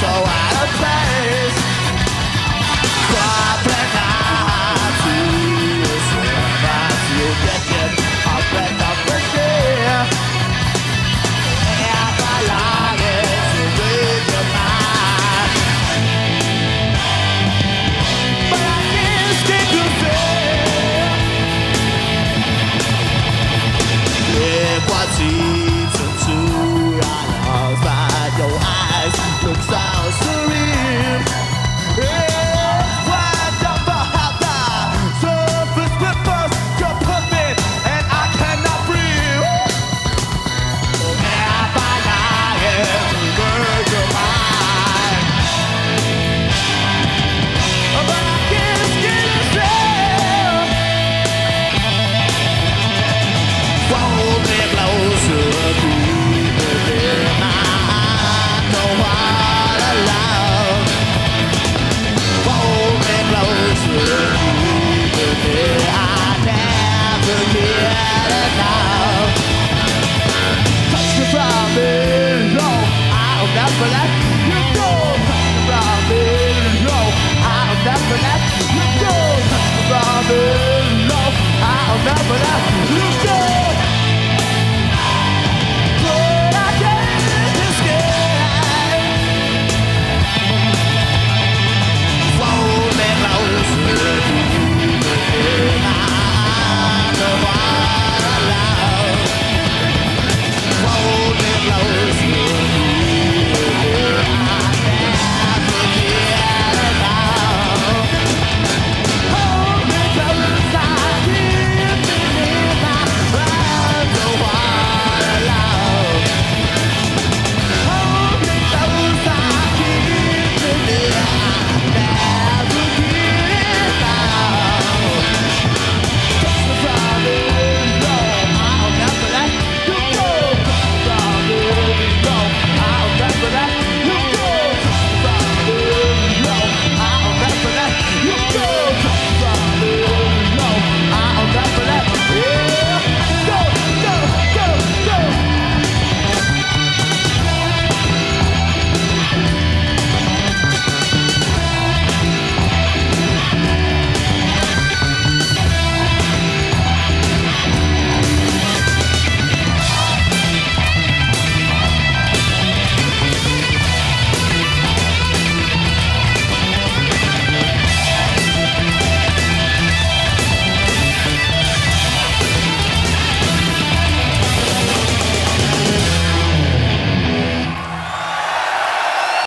Do I, But I